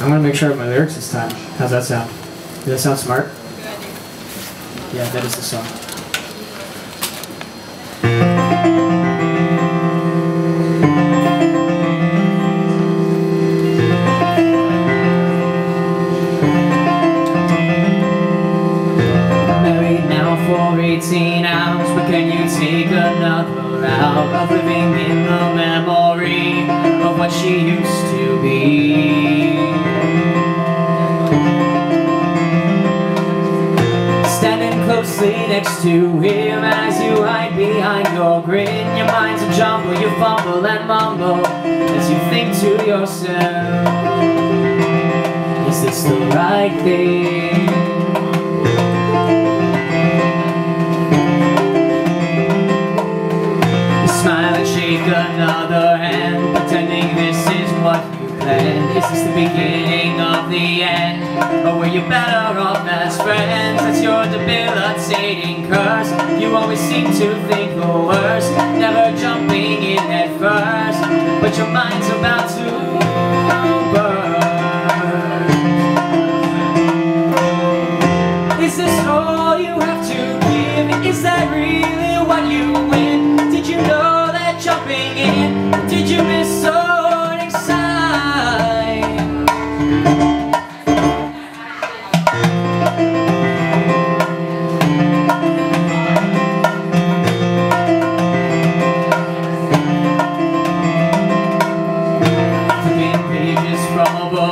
I'm gonna make sure have my lyrics this time. How's that sound? Does that sound smart? Yeah, that is the song. Married now for 18 hours, but can you take another hour of living she used to be? Standing closely next to him as you hide behind your grin Your mind's a jumble, you fumble and mumble as you think to yourself Is this the right thing? Another hand Pretending this is what you planned This Is the beginning of the end? Or were you better off as friends? That's your debilitating curse You always seem to think the worst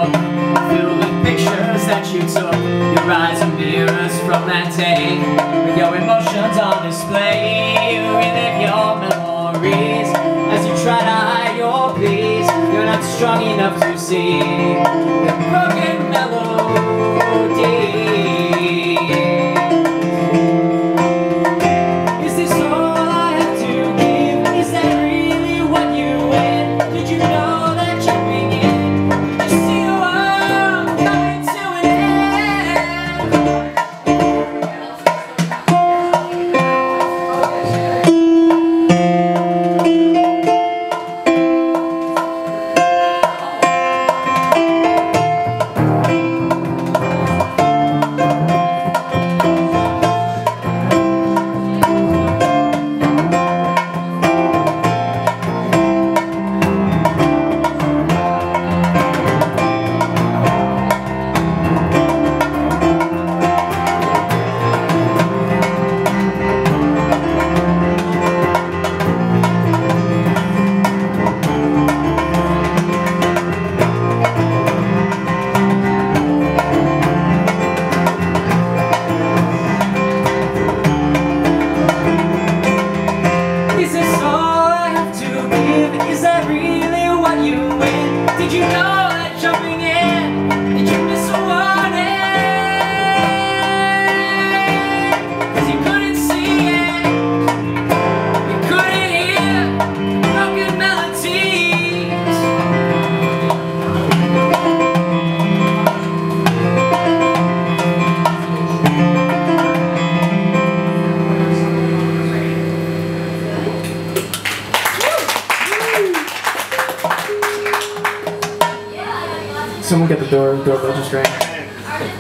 a Filled with pictures that you took. Your eyes are mirrors from that day. With your emotions on display You relive your memories. As you try to hide your pleas You're not strong enough to see Someone get the door doorbell just rang.